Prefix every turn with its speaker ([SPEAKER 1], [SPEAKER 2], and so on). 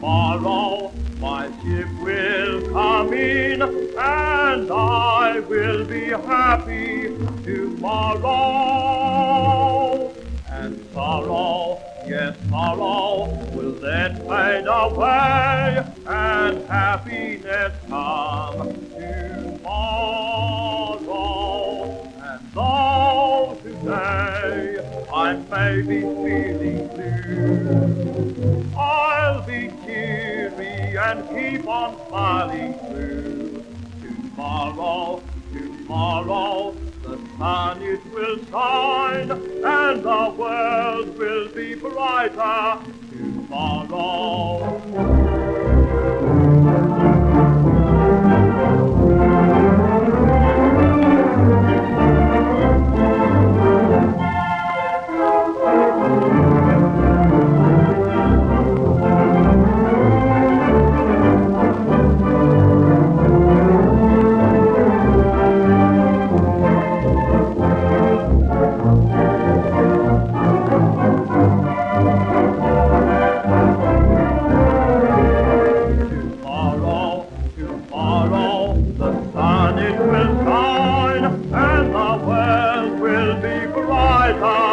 [SPEAKER 1] tomorrow my ship will come in and I will be happy tomorrow. And sorrow, yes, sorrow will then fade away and happiness come tomorrow. And though today I may be feeling blue, keep on smiling through. Tomorrow, tomorrow, the sun it will shine, and the world will be brighter it will shine, and the world will be brighter.